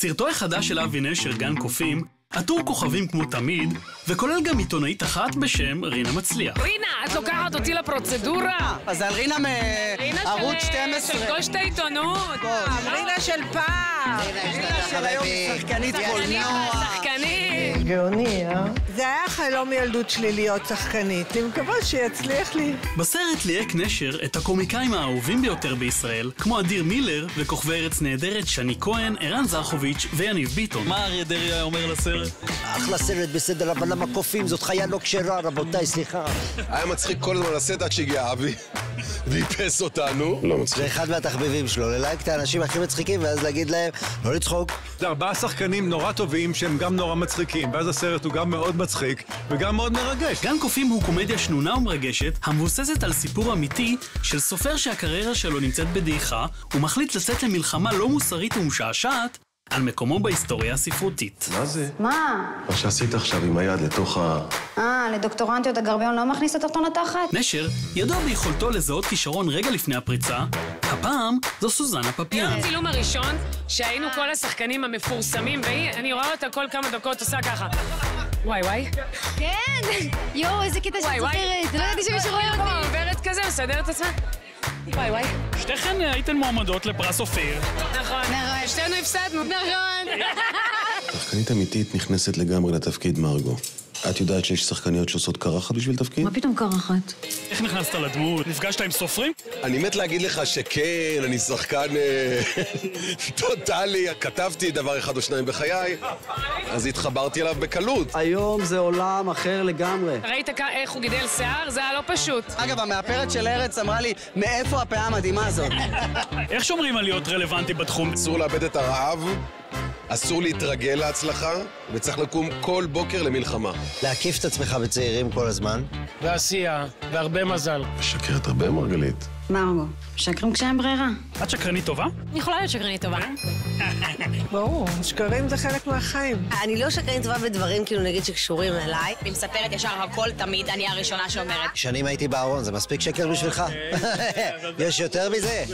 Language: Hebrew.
סרטו החדש של אבי נשר, גן קופים, עטור כוכבים כמו תמיד, וכולל גם עיתונאית אחת בשם רינה מצליח. רינה, את לוקחת אותי לפרוצדורה? אז על רינה מערוץ 12. של גושת העיתונות. רינה של פעם. רינה של היום היא שחקנית קולנוע. גאוני, אה? זה היה חלום ילדות שלי להיות שחקנית. אני מקווה שיצליח לי. בסרט ליהק נשר את הקומיקאים האהובים ביותר בישראל, כמו אדיר מילר וכוכבי ארץ נהדרת שני כהן, ערן זרחוביץ' ויניב ביטון. מה אריה דרעי היה אומר לסרט? אחלה סרט בסדר, אבל למה קופים? זאת חיה לא כשרה, רבותיי, סליחה. היה מצחיק כל הזמן לסט עד שהגיע אבי ואיפס אותנו. לא זה מצחיק. אחד מהתחביבים שלו, ללייק את האנשים הכי מצחיקים ואז להגיד להם לא לצחוק. זה ארבעה שחקנים נורא טובים שהם גם נורא מצחיקים, ואז הסרט הוא גם מאוד מצחיק וגם מאוד מרגש. גן קופים הוא קומדיה שנונה ומרגשת, המבוססת על סיפור אמיתי של סופר שהקריירה שלו נמצאת בדעיכה, ומחליט לצאת למלחמה לא מוסרית ומשעשעת על מקומו בהיסטוריה הספרותית. מה זה? מה? מה שעשית עכשיו עם היד לתוך ה... אה, לדוקטורנטיות הגרביון לא מכניס את אותו לתחת? נשר ידוע ביכולתו לזהות כישרון רגע לפני הפריצה, הפעם זו סוזנה פפיאן. הצילום הראשון, שהיינו כל השחקנים המפורסמים, ואני רואה אותה כל כמה דקות עושה ככה. וואי וואי. כן! יואו, איזה קטע וואי. שצופרת! לא ידעתי שמישהו רואה אותי! עוברת כזה, מסדרת את עצמה. וואי וואי. שתיכן הייתן מועמדות לפרס אופיר. נכון. נכון. שתינו הפסדנו. נכון. שחקנית אמיתית נכנסת לגמרי לתפקיד מרגו. את יודעת שיש שחקניות שעושות קרחת בשביל תפקיד? מה פתאום קרחת? איך נכנסת לדמות? נפגשת עם סופרים? אני מת להגיד לך שכן, אני שחקן אה, טוטאלי. כתבתי דבר אחד או שניים בחיי, אז התחברתי אליו בקלות. היום זה עולם אחר לגמרי. ראית איך הוא גידל שיער? זה היה לא פשוט. אגב, המאפרת של ארץ אמרה לי, מאיפה הפאה המדהימה הזאת? איך שומרים על להיות רלוונטי בתחום? אסור לאבד את הרעב, אסור להתרגל להצלחה, וצריך לקום כל בוקר למלחמה. להקיף את עצמך בצעירים כל הזמן. ועשייה, והרבה מזל. משקרת הרבה, מרגלית. מרגו, משקרים כשאין ברירה. את שקרנית טובה? אני יכולה להיות שקרנית טובה. ברור, שקרים זה חלק מהחיים. אני לא שקרנית טובה בדברים כאילו נגיד שקשורים אליי. אני מספרת ישר הכל תמיד, אני הראשונה שאומרת. שנים הייתי בארון, זה מספיק שקר בשבילך? יש יותר מזה?